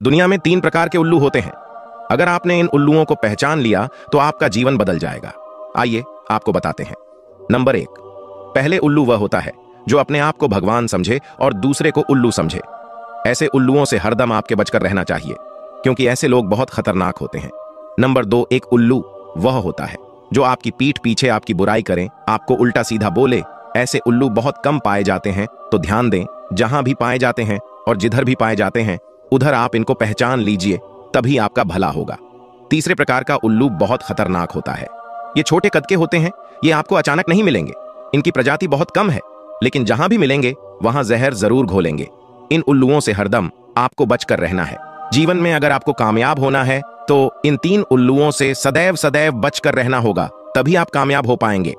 दुनिया में तीन प्रकार के उल्लू होते हैं। अगर आपने इन उल्लुओं को पहचान लिया तो आपका जीवन बदल जाएगा। आइए, आपको बताते हैं। नंबर एक, पहले उल्लू वह होता है, जो अपने आप को भगवान समझे और दूसरे को उल्लू समझे। ऐसे उल्लुओं से हरदम आपके बचकर रहना चाहिए, क्योंकि ऐसे लोग बहुत खतरनाक होते हैं। नंबर दो, एक उल्लू वह होता है, जो आपकी पीठ पीछे आपकी बुराई करें, आपको उल्टा सीधा बोले। ऐसे उल्लू बहुत कम पाए जाते हैं तो ध्यान दें, जहाँ भी पाए जाते हैं और जिधर भी पाए जाते हैं उधर आप इनको पहचान लीजिए, तभी आपका भला होगा। तीसरे प्रकार का उल्लू बहुत खतरनाक होता है। ये छोटे कद के होते हैं, ये आपको अचानक नहीं मिलेंगे। इनकी प्रजाति बहुत कम है, लेकिन जहाँ भी मिलेंगे, वहाँ जहर ज़रूर घोलेंगे। इन उल्लुओं से हरदम आपको बचकर रहना है। जीवन में अगर आपको कामयाब होना है तो इन तीन उल्लुओं से सदैव सदैव बचकर रहना होगा, तभी आप कामयाब हो पाएँगे।